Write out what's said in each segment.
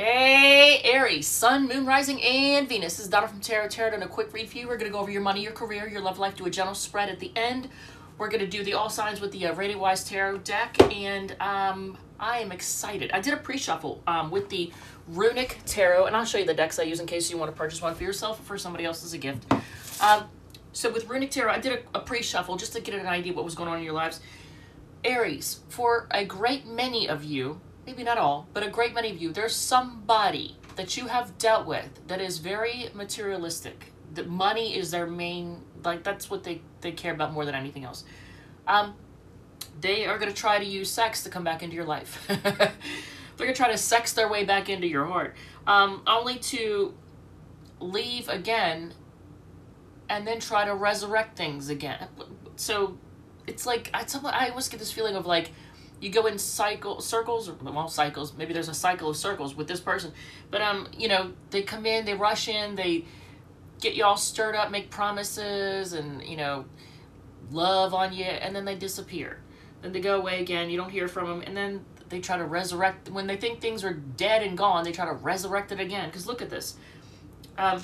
Hey, Aries, Sun, Moon, Rising, and Venus. This is Donnah from Tarot Tarot and a quick read for you. We're going to go over your money, your career, your love life, do a general spread at the end. We're going to do the all signs with the uh, Radiant Wise Tarot deck, and um, I am excited. I did a pre-shuffle um, with the Runic Tarot, and I'll show you the decks I use in case you want to purchase one for yourself or for somebody else as a gift. Um, so with Runic Tarot, I did a, a pre-shuffle just to get an idea what was going on in your lives. Aries, for a great many of you, maybe not all, but a great many of you, there's somebody that you have dealt with that is very materialistic. That money is their main, like that's what they, they care about more than anything else. Um, they are going to try to use sex to come back into your life. They're going to try to sex their way back into your heart, um, only to leave again and then try to resurrect things again. So it's like I, I always get this feeling of like you go in cycle circles or well cycles maybe there's a cycle of circles with this person but um you know they come in they rush in they get you all stirred up make promises and you know love on you and then they disappear then they go away again you don't hear from them and then they try to resurrect when they think things are dead and gone they try to resurrect it again because look at this um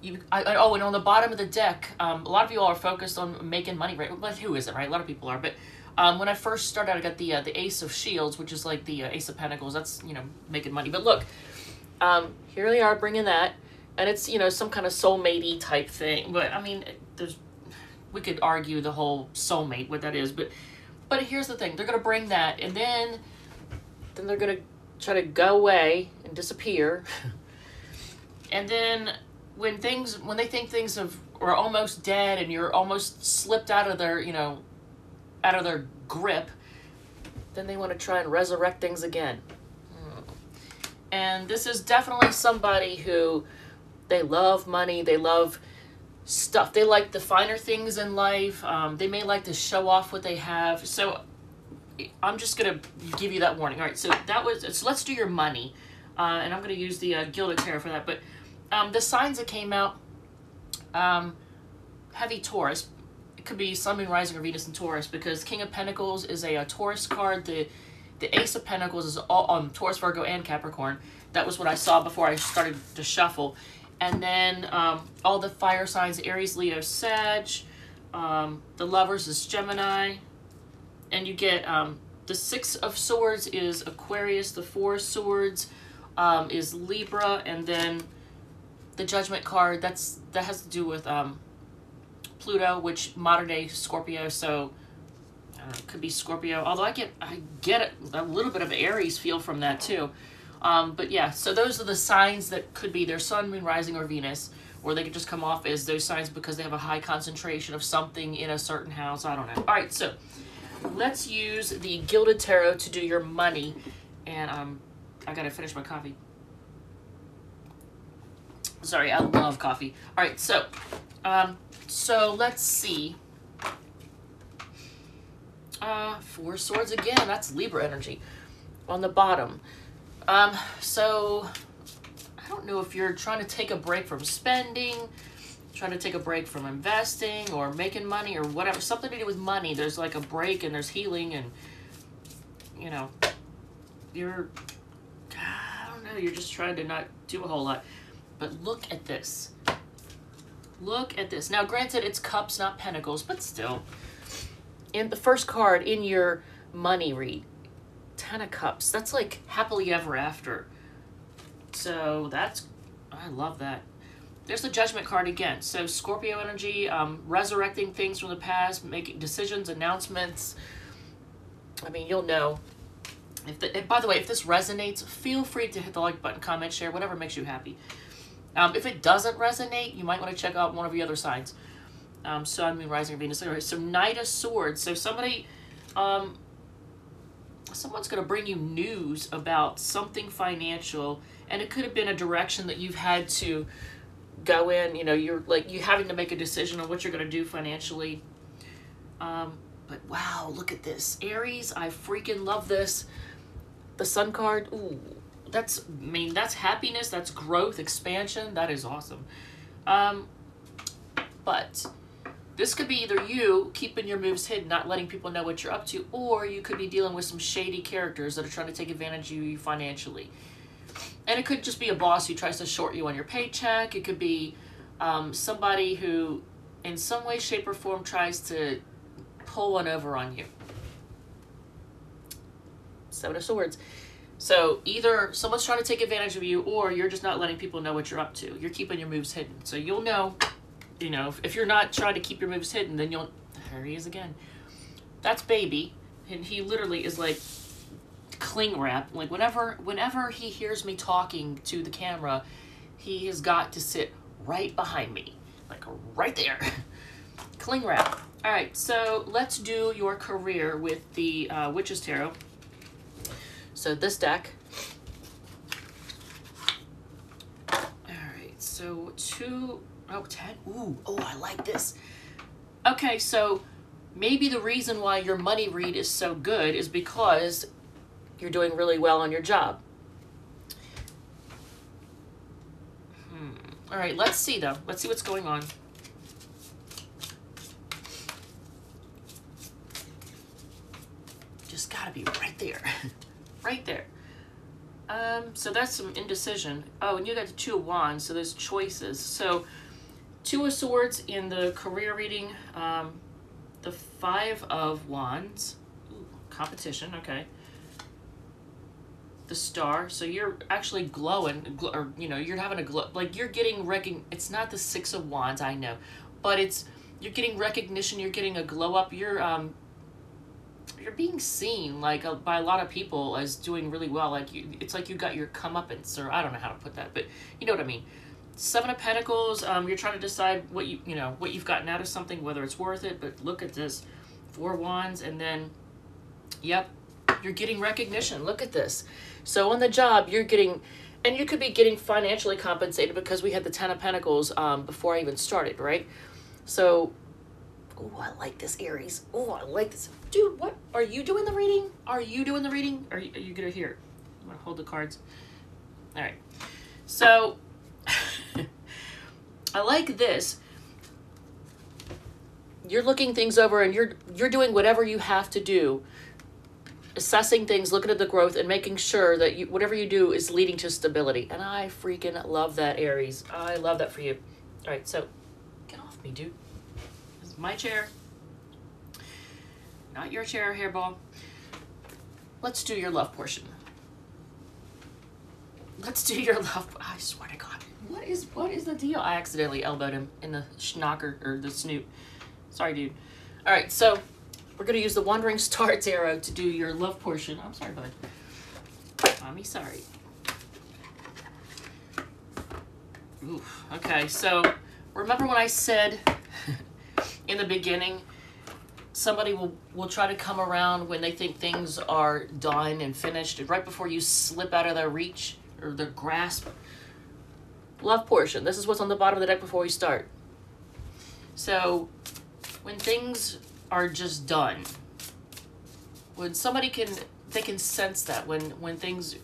you, I, oh, and on the bottom of the deck, um, a lot of you all are focused on making money, right? But who isn't, right? A lot of people are. But um, when I first started, I got the uh, the Ace of Shields, which is like the uh, Ace of Pentacles. That's you know making money. But look, um, here they are bringing that, and it's you know some kind of soulmatey type thing. But I mean, there's we could argue the whole soulmate what that is, but but here's the thing: they're gonna bring that, and then then they're gonna try to go away and disappear, and then when things when they think things have are almost dead and you're almost slipped out of their you know out of their grip then they want to try and resurrect things again and this is definitely somebody who they love money they love stuff they like the finer things in life um, they may like to show off what they have so i'm just gonna give you that warning all right so that was so let's do your money uh, and i'm gonna use the uh, gilded tarot for that but um, the signs that came out, um, heavy Taurus. Could be Sun, Moon, Rising, or Venus in Taurus because King of Pentacles is a, a Taurus card. The the Ace of Pentacles is all um, Taurus, Virgo, and Capricorn. That was what I saw before I started to shuffle. And then um, all the fire signs, Aries, Leo, Sag. Um, the Lovers is Gemini. And you get um, the Six of Swords is Aquarius. The Four of Swords um, is Libra. And then the Judgment card, that's that has to do with um, Pluto, which modern day Scorpio, so could be Scorpio. Although I get I get a little bit of Aries feel from that too. Um, but yeah, so those are the signs that could be their Sun, Moon, Rising, or Venus, or they could just come off as those signs because they have a high concentration of something in a certain house. I don't know. All right, so let's use the Gilded Tarot to do your money, and um, I gotta finish my coffee. Sorry, I love coffee. All right, so, um, so let's see. Uh, four swords again. That's Libra energy on the bottom. Um, so I don't know if you're trying to take a break from spending, trying to take a break from investing or making money or whatever. Something to do with money. There's like a break and there's healing and, you know, you're, I don't know, you're just trying to not do a whole lot. But look at this. Look at this. Now, granted, it's cups, not pentacles, but still. And the first card in your money read, Ten of Cups. That's like happily ever after. So that's, I love that. There's the Judgment card again. So Scorpio energy, um, resurrecting things from the past, making decisions, announcements. I mean, you'll know. If, the, if by the way, if this resonates, feel free to hit the like button, comment, share, whatever makes you happy. Um, if it doesn't resonate, you might want to check out one of the other signs. Um, Sun, Moon, Rising, Venus. So Knight of Swords. So somebody, um, someone's going to bring you news about something financial, and it could have been a direction that you've had to go in. You know, you're like you having to make a decision on what you're going to do financially. Um, but wow, look at this, Aries. I freaking love this. The Sun card. Ooh, that's I mean that's happiness, that's growth, expansion. That is awesome. Um, but this could be either you keeping your moves hidden, not letting people know what you're up to, or you could be dealing with some shady characters that are trying to take advantage of you financially. and it could just be a boss who tries to short you on your paycheck. It could be um, somebody who, in some way, shape, or form, tries to pull one over on you. Seven of Swords. So either someone's trying to take advantage of you, or you're just not letting people know what you're up to. You're keeping your moves hidden. So you'll know, you know, if, if you're not trying to keep your moves hidden, then you'll. There he is again. That's baby, and he literally is like cling wrap. Like whenever whenever he hears me talking to the camera, he has got to sit right behind me, like right there. cling wrap. All right, so let's do your career with the uh, Witch's Tarot. So this deck. All right, so two, oh, ten. Ooh, oh, I like this. Okay, so maybe the reason why your money read is so good is because you're doing really well on your job. Hmm. All right, let's see though. Let's see what's going on. Just gotta be right there. right there. Um, so that's some indecision. Oh, and you got the two of wands, so there's choices. So two of swords in the career reading, um, the five of wands, Ooh, competition, okay the star. So you're actually glowing, or you know, you're having a glow. Like you're getting recon. It's not the six of wands, I know, but it's you're getting recognition. You're getting a glow up. You're um. You're being seen like uh, by a lot of people as doing really well. Like you, it's like you got your comeuppance, or I don't know how to put that, but you know what I mean. Seven of Pentacles. Um, you're trying to decide what you you know what you've gotten out of something, whether it's worth it. But look at this, Four Wands, and then, yep, you're getting recognition. Look at this. So on the job, you're getting, and you could be getting financially compensated because we had the Ten of Pentacles um, before I even started, right? So, oh, I like this, Aries. Oh, I like this. Dude, what? Are you doing the reading? Are you doing the reading? Are you, are you going to hear? I'm going to hold the cards. All right. So, I like this you're looking things over and you're you're doing whatever you have to do assessing things, looking at the growth, and making sure that you, whatever you do is leading to stability. And I freaking love that, Aries. I love that for you. All right, so get off me, dude. My chair, not your chair, hairball. Let's do your love portion. Let's do your love. I swear to God, what is what is the deal? I accidentally elbowed him in the schnocker or the snoot. Sorry, dude. All right, so we're to use the Wandering Star Tarot to do your love portion. I'm sorry, bud. Mommy, sorry. Oof. Okay, so remember when I said in the beginning, somebody will, will try to come around when they think things are done and finished, right before you slip out of their reach or their grasp. Love portion. This is what's on the bottom of the deck before we start. So, when things are just done. When somebody can, they can sense that when, when things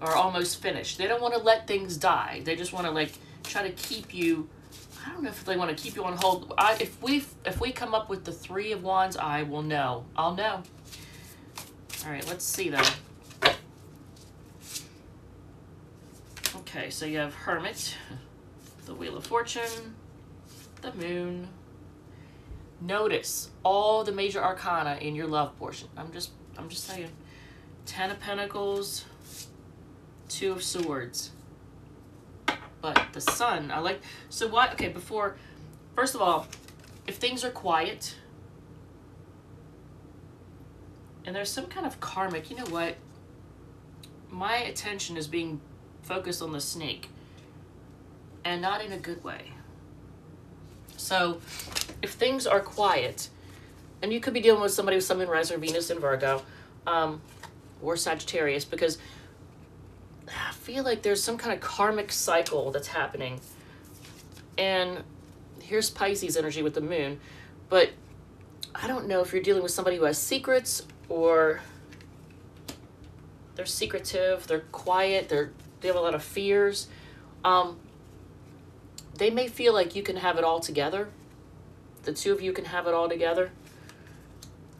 are almost finished. They don't want to let things die. They just want to like try to keep you, I don't know if they want to keep you on hold. I, if we if we come up with the three of wands, I will know. I'll know. All right, let's see though. Okay, so you have Hermit, the Wheel of Fortune, the Moon, Notice all the major arcana in your love portion. I'm just I'm just saying. Ten of Pentacles, Two of Swords. But the Sun, I like so what okay, before first of all, if things are quiet and there's some kind of karmic, you know what? My attention is being focused on the snake and not in a good way. So if things are quiet, and you could be dealing with somebody with Moon, Rise, or Venus in Virgo, um, or Sagittarius, because feel like there's some kind of karmic cycle that's happening. And here's Pisces energy with the moon, but I don't know if you're dealing with somebody who has secrets or they're secretive, they're quiet, they're they have a lot of fears. Um, they may feel like you can have it all together the two of you can have it all together.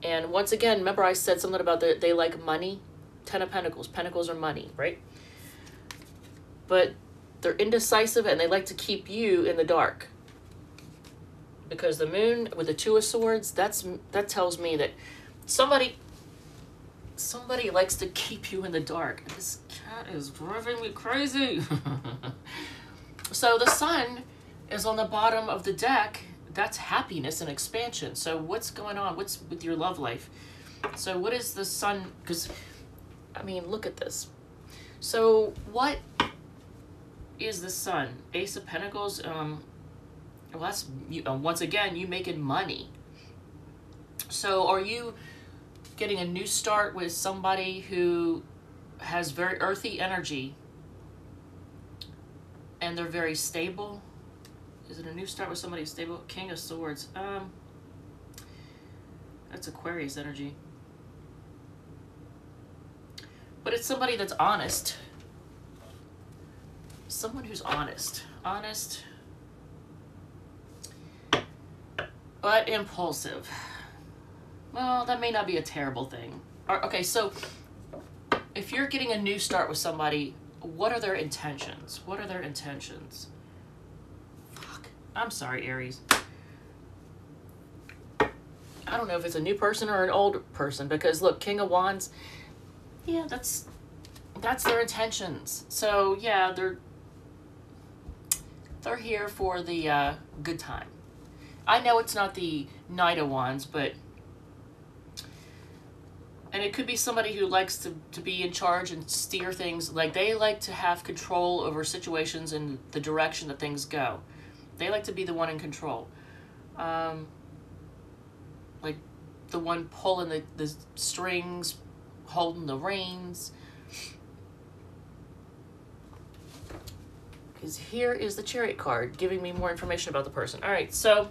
And once again, remember I said something about that they like money? Ten of Pentacles. Pentacles are money, right? But they're indecisive and they like to keep you in the dark. Because the moon with the two of swords, that's that tells me that somebody somebody likes to keep you in the dark. This cat is driving me crazy. so the sun is on the bottom of the deck. That's happiness and expansion. So what's going on? What's with your love life? So what is the sun? Because, I mean, look at this. So what is the sun? Ace of Pentacles. Um, well, that's you, uh, once again you making money. So are you getting a new start with somebody who has very earthy energy and they're very stable? Is it a new start with somebody stable? King of Swords. Um, that's Aquarius energy. But it's somebody that's honest. Someone who's honest. Honest, but impulsive. Well, that may not be a terrible thing. Okay, so if you're getting a new start with somebody, what are their intentions? What are their intentions? Fuck. I'm sorry, Aries. I don't know if it's a new person or an old person because look, King of Wands, yeah, that's that's their intentions. So yeah, they're they're here for the uh, good time. I know it's not the Knight of Wands, but and it could be somebody who likes to, to be in charge and steer things like they like to have control over situations and the direction that things go they like to be the one in control um, like the one pulling the, the strings, holding the reins. Because here is the chariot card giving me more information about the person. All right, so,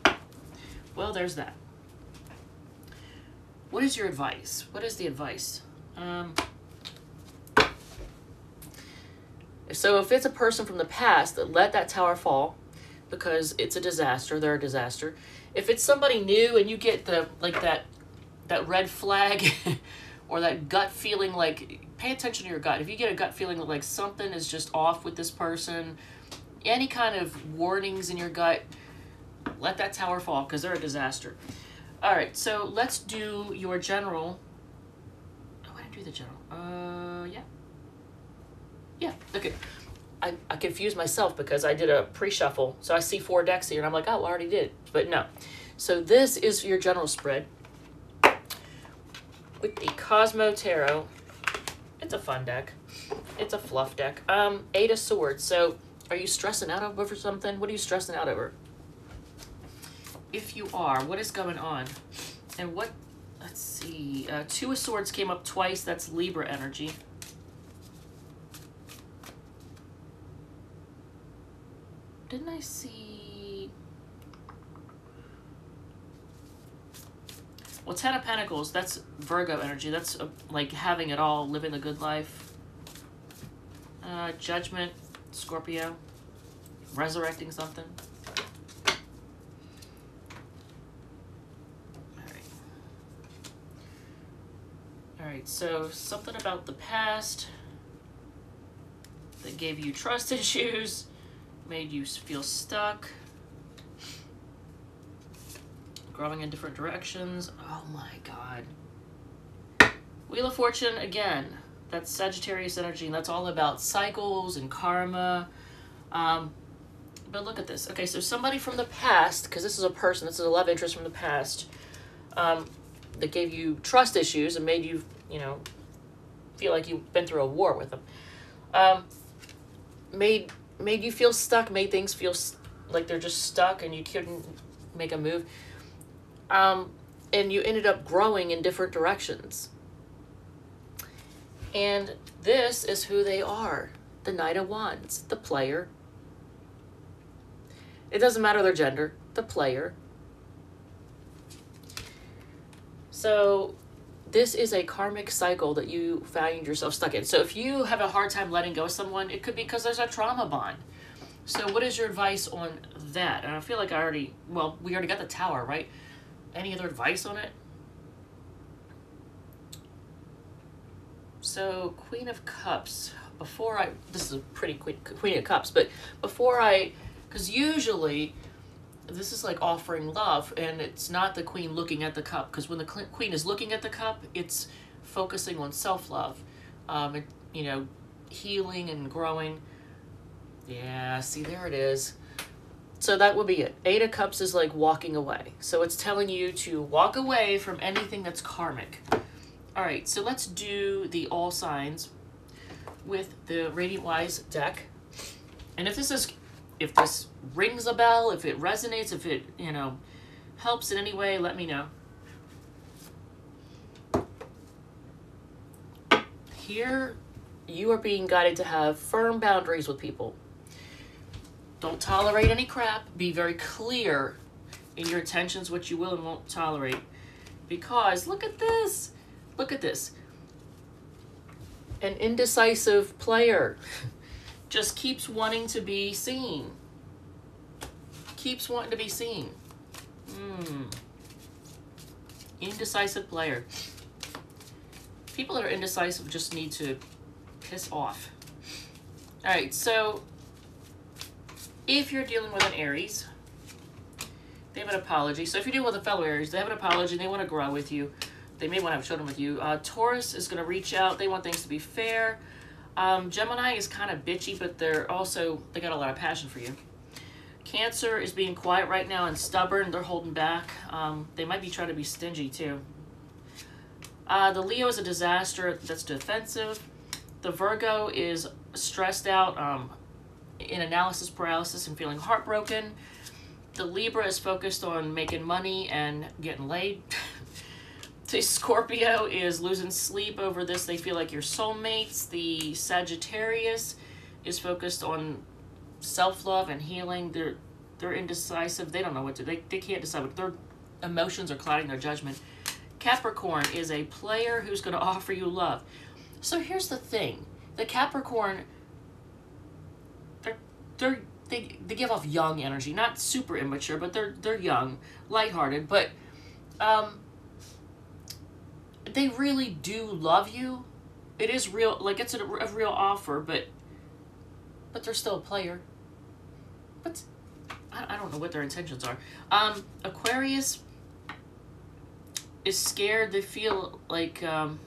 well, there's that. What is your advice? What is the advice? Um, so if it's a person from the past, let that tower fall because it's a disaster. They're a disaster if it's somebody new and you get the like that that red flag or that gut feeling like pay attention to your gut if you get a gut feeling like something is just off with this person any kind of warnings in your gut let that tower fall because they're a disaster all right so let's do your general i want to do the general uh yeah yeah okay I, I confused myself because I did a pre-shuffle. So I see four decks here and I'm like, oh, I already did. But no. So this is your general spread with the Cosmo Tarot. It's a fun deck. It's a fluff deck. Um, Eight of Swords. So are you stressing out over something? What are you stressing out over? If you are, what is going on? And what, let's see, uh, Two of Swords came up twice. That's Libra energy. didn't I see... Well, Ten of Pentacles, that's Virgo energy. That's uh, like having it all, living the good life. Uh, judgment, Scorpio, resurrecting something. Alright, so something about the past that gave you trust issues made you feel stuck, growing in different directions. Oh my God. Wheel of Fortune, again, that's Sagittarius energy, and that's all about cycles and karma. Um, but look at this. Okay, so somebody from the past, because this is a person, this is a love interest from the past, um, that gave you trust issues and made you, you know, feel like you've been through a war with them, um, made made you feel stuck, made things feel like they're just stuck and you couldn't make a move. Um, and you ended up growing in different directions. And this is who they are the Knight of Wands, the player. It doesn't matter their gender, the player. So this is a karmic cycle that you find yourself stuck in. So if you have a hard time letting go of someone, it could be because there's a trauma bond. So what is your advice on that? And I feel like I already, well, we already got the tower, right? Any other advice on it? So Queen of Cups. before I, this is a pretty queen, queen of cups, but before I, because usually this is like offering love and it's not the queen looking at the cup because when the queen is looking at the cup it's focusing on self-love. Um, it, you know healing and growing. Yeah see there it is. So that would be it. Eight of cups is like walking away. So it's telling you to walk away from anything that's karmic all right so let's do the all signs with the radiant wise deck and if this is if this rings a bell, if it resonates, if it, you know, helps in any way, let me know. Here, you are being guided to have firm boundaries with people. Don't tolerate any crap. Be very clear in your intentions, what you will and won't tolerate. Because look at this. Look at this. An indecisive player. just keeps wanting to be seen. Keeps wanting to be seen. Hmm. Indecisive player. People that are indecisive just need to piss off. All right, so if you're dealing with an Aries, they have an apology. So if you're dealing with a fellow Aries, they have an apology. And they want to grow with you. They may want to have children with you. Uh, Taurus is going to reach out. They want things to be fair. Um, Gemini is kind of bitchy, but they're also, they got a lot of passion for you. Cancer is being quiet right now and stubborn. They're holding back. Um, they might be trying to be stingy too. Uh, the Leo is a disaster that's defensive. The Virgo is stressed out um, in analysis paralysis and feeling heartbroken. The Libra is focused on making money and getting laid. The Scorpio is losing sleep over this. They feel like your soulmates. The Sagittarius is focused on self-love and healing. They're they're indecisive. They don't know what to they, they can't decide what their emotions are clouding their judgment. Capricorn is a player who's going to offer you love. So here's the thing. The Capricorn they're they're they, they give off young energy, not super immature, but they're they're young, lighthearted, but um they really do love you. It is real, like it's a, a real offer, but but they're still a player. But I, I don't know what their intentions are. Um, Aquarius is scared. They feel like um,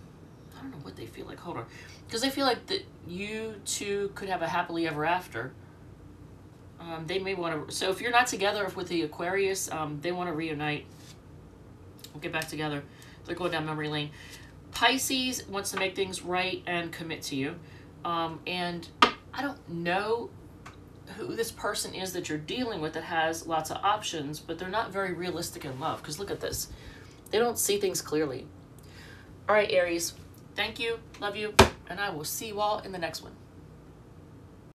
I don't know what they feel like. Hold on, because they feel like that you two could have a happily ever after. Um, they may want to. So if you're not together with the Aquarius, um, they want to reunite. We'll get back together. They're going down memory lane. Pisces wants to make things right and commit to you. Um, and I don't know who this person is that you're dealing with that has lots of options, but they're not very realistic in love. Because look at this. They don't see things clearly. All right, Aries. Thank you. Love you. And I will see you all in the next one.